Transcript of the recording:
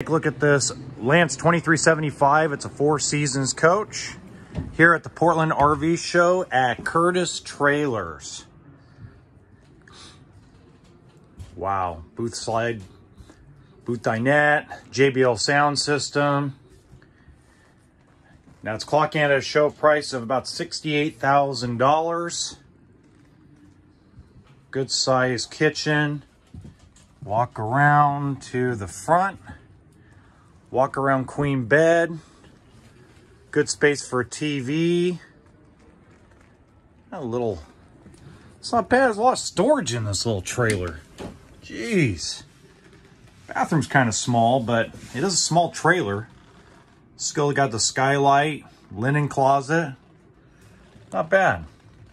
Take a look at this Lance 2375. It's a Four Seasons coach here at the Portland RV show at Curtis Trailers. Wow, booth slide, booth dinette, JBL sound system. Now it's clocking at a show price of about $68,000. Good size kitchen. Walk around to the front. Walk around queen bed. Good space for a TV. A little, it's not bad. There's a lot of storage in this little trailer. Jeez. Bathroom's kind of small, but it is a small trailer. Still got the skylight, linen closet. Not bad.